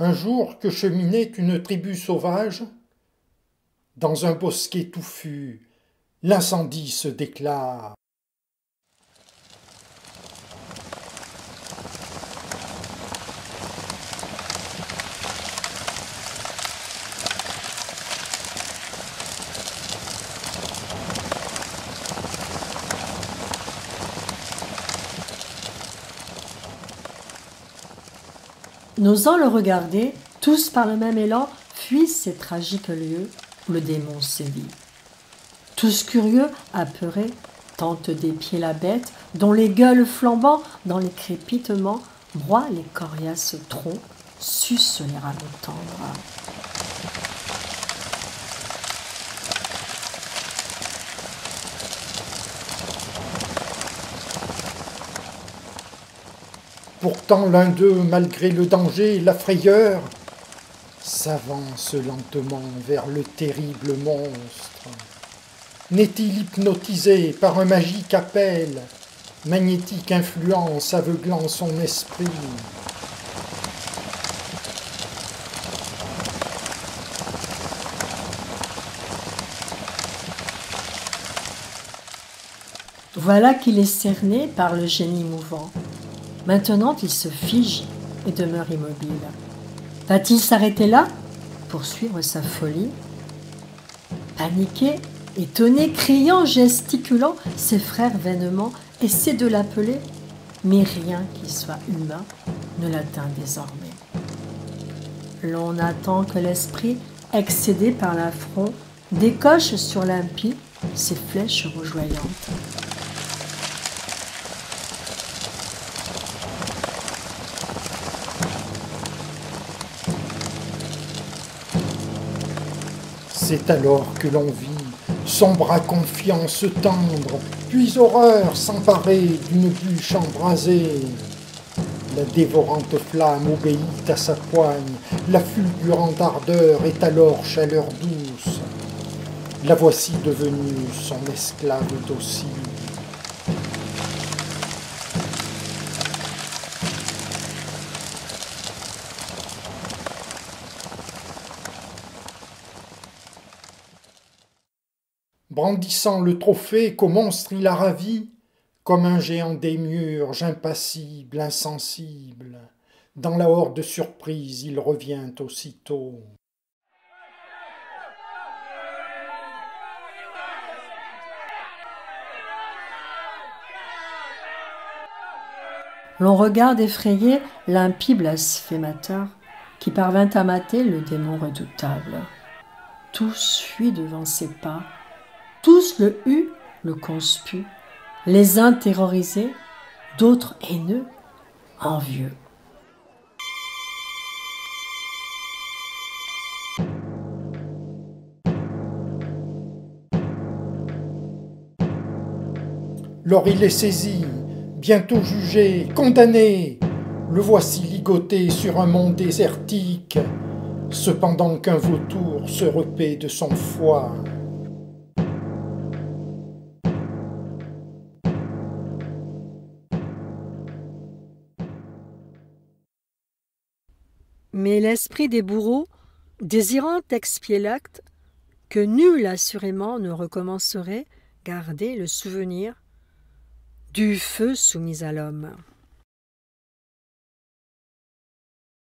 Un jour que cheminait une tribu sauvage, dans un bosquet touffu, l'incendie se déclare. N'osant le regarder, tous par le même élan fuient ces tragiques lieux où le démon sévit. Tous curieux, apeurés, tentent d'épier la bête, dont les gueules flambant dans les crépitements broient les coriaces troncs, sucent les rameaux tendres. Pourtant l'un d'eux, malgré le danger et la frayeur, s'avance lentement vers le terrible monstre. N'est-il hypnotisé par un magique appel, magnétique influence aveuglant son esprit? Voilà qu'il est cerné par le génie mouvant. Maintenant il se fige et demeure immobile. Va-t-il s'arrêter là pour suivre sa folie Paniqué, étonné, criant, gesticulant, ses frères vainement essaient de l'appeler, mais rien qui soit humain ne l'atteint désormais. L'on attend que l'esprit, excédé par l'affront, décoche sur l'impie ses flèches rougeoyantes. C'est alors que l'on vit son bras confiance tendre, puis horreur s'emparer d'une bûche embrasée. La dévorante flamme obéit à sa poigne, la fulgurante ardeur est alors chaleur douce. La voici devenue son esclave docile. Brandissant le trophée qu'au monstre il a ravi, comme un géant murs, impassible, insensible. Dans la horde surprise, il revient aussitôt. L'on regarde effrayé l'impie blasphémateur qui parvint à mater le démon redoutable. Tous fuient devant ses pas, tous le huent, le conspuent, les uns terrorisés, d'autres haineux, envieux. Lors il est saisi, bientôt jugé, condamné. Le voici ligoté sur un mont désertique, cependant qu'un vautour se repaît de son foie. Mais l'esprit des bourreaux, désirant expier l'acte, que nul assurément ne recommencerait, garder le souvenir du feu soumis à l'homme.